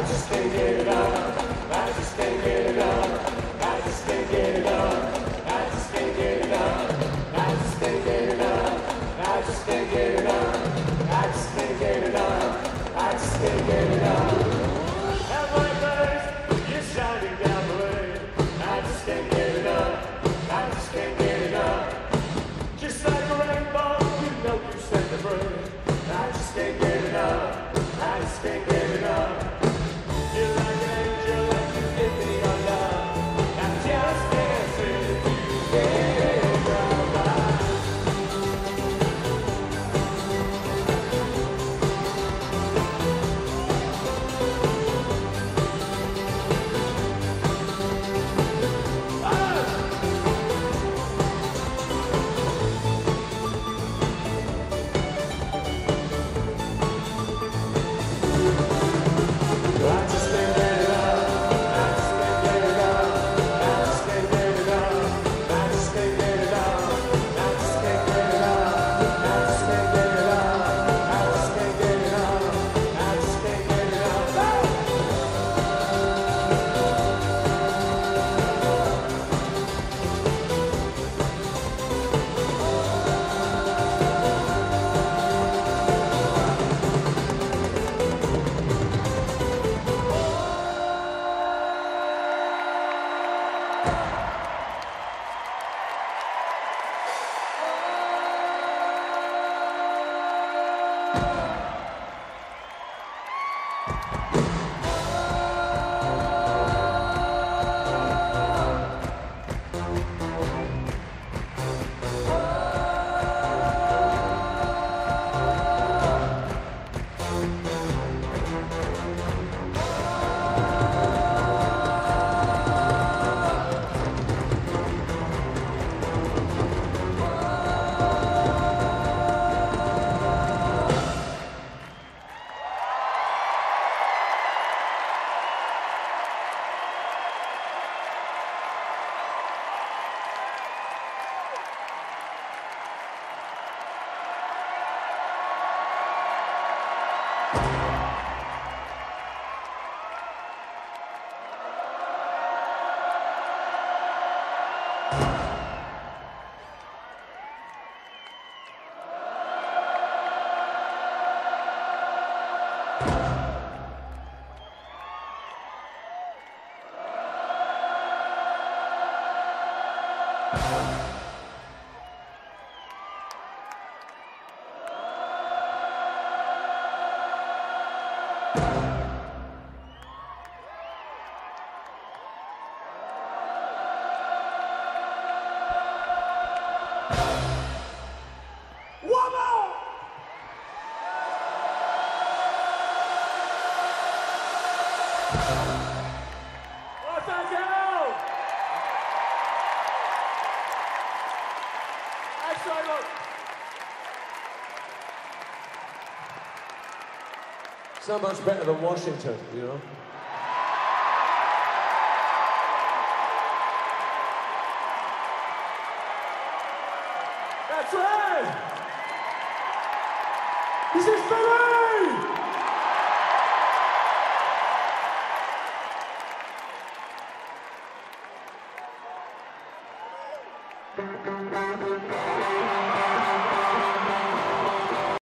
Majesty, just love, Majesty, dear Thanks. So much better than Washington, you know? That's right! This is Philly!